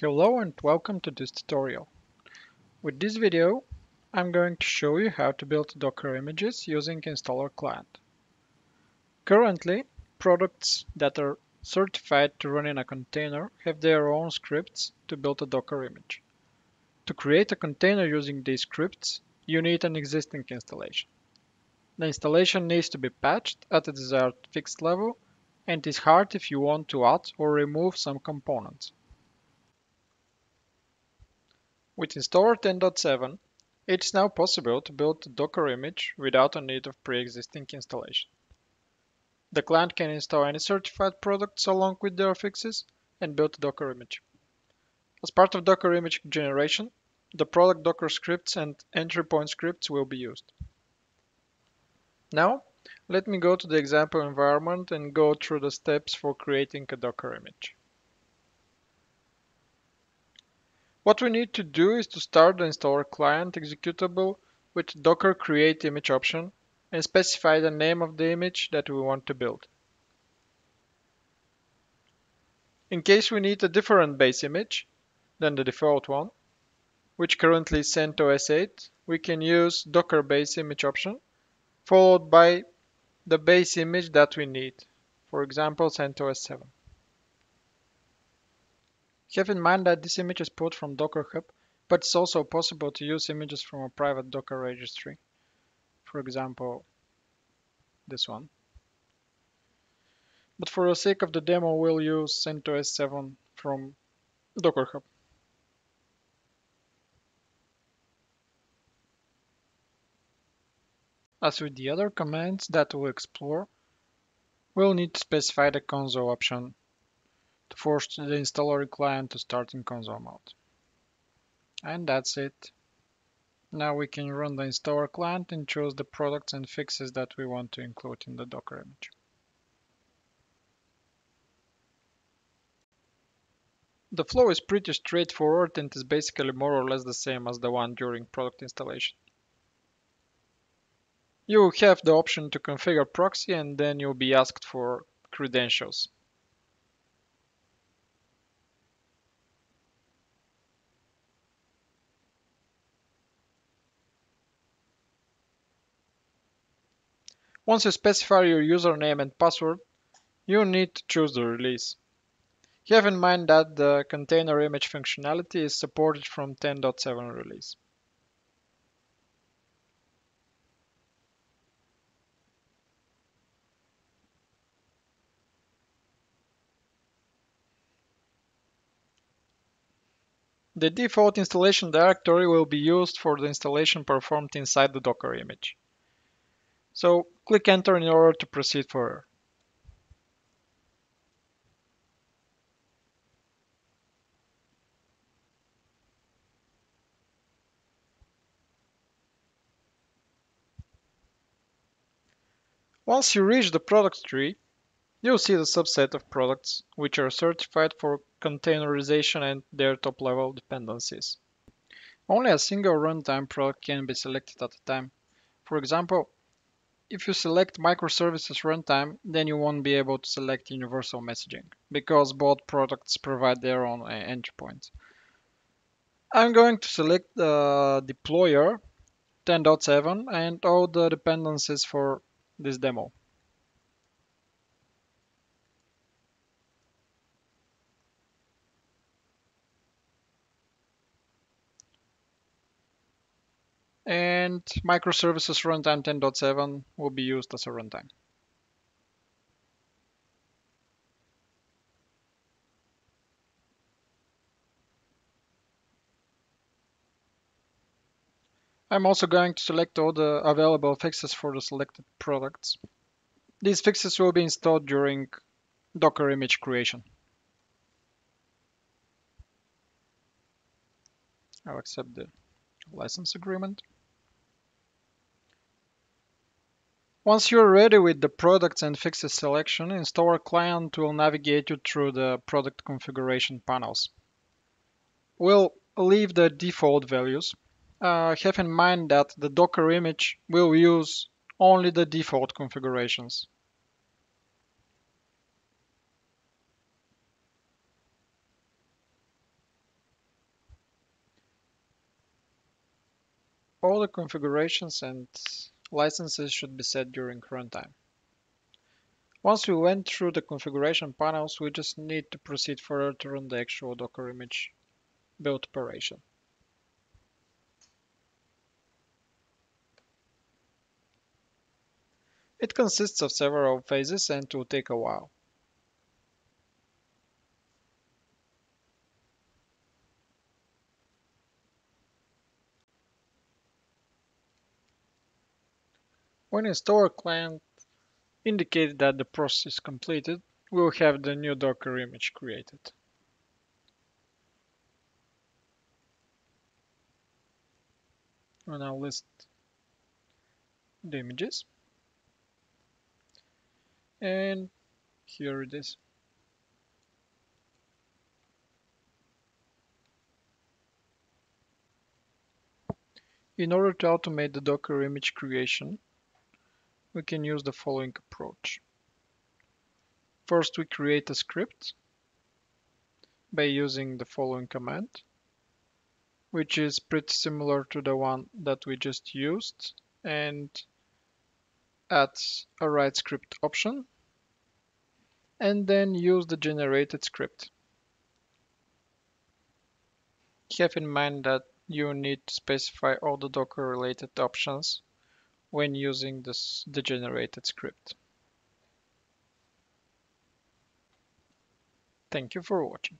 Hello and welcome to this tutorial. With this video, I'm going to show you how to build Docker images using installer client. Currently, products that are certified to run in a container have their own scripts to build a Docker image. To create a container using these scripts, you need an existing installation. The installation needs to be patched at the desired fixed level and is hard if you want to add or remove some components. With installer 10.7, it is now possible to build a Docker image without a need of pre-existing installation. The client can install any certified products along with their fixes and build a Docker image. As part of Docker image generation, the product Docker scripts and entry point scripts will be used. Now, let me go to the example environment and go through the steps for creating a Docker image. What we need to do is to start the installer client executable with docker create image option and specify the name of the image that we want to build. In case we need a different base image than the default one, which currently is CentOS 8, we can use docker base image option followed by the base image that we need, for example CentOS 7. Have in mind that this image is pulled from Docker Hub, but it's also possible to use images from a private Docker registry. For example, this one. But for the sake of the demo, we'll use CentOS 7 from Docker Hub. As with the other commands that we'll explore, we'll need to specify the console option to force the installer client to start in console mode. And that's it. Now we can run the installer client and choose the products and fixes that we want to include in the Docker image. The flow is pretty straightforward and is basically more or less the same as the one during product installation. You have the option to configure proxy and then you'll be asked for credentials. Once you specify your username and password, you need to choose the release. Have in mind that the container image functionality is supported from 10.7 release. The default installation directory will be used for the installation performed inside the Docker image. So click enter in order to proceed further. Once you reach the product tree, you'll see the subset of products which are certified for containerization and their top level dependencies. Only a single runtime product can be selected at a time. For example, if you select microservices runtime, then you won't be able to select universal messaging because both products provide their own uh, entry points. I'm going to select the deployer 10.7 and all the dependencies for this demo. And microservices runtime 10.7 will be used as a runtime. I'm also going to select all the available fixes for the selected products. These fixes will be installed during Docker image creation. I'll accept the license agreement. Once you're ready with the products and fixes selection, Installer client will navigate you through the product configuration panels. We'll leave the default values. Uh, have in mind that the Docker image will use only the default configurations. All the configurations and licenses should be set during runtime. Once we went through the configuration panels, we just need to proceed further to run the actual Docker image build operation. It consists of several phases and will take a while. When installer client indicates that the process is completed, we will have the new Docker image created. We'll now list the images. And here it is. In order to automate the Docker image creation, we can use the following approach. First, we create a script by using the following command, which is pretty similar to the one that we just used and adds a write script option and then use the generated script. Have in mind that you need to specify all the Docker related options when using this, the generated script. Thank you for watching.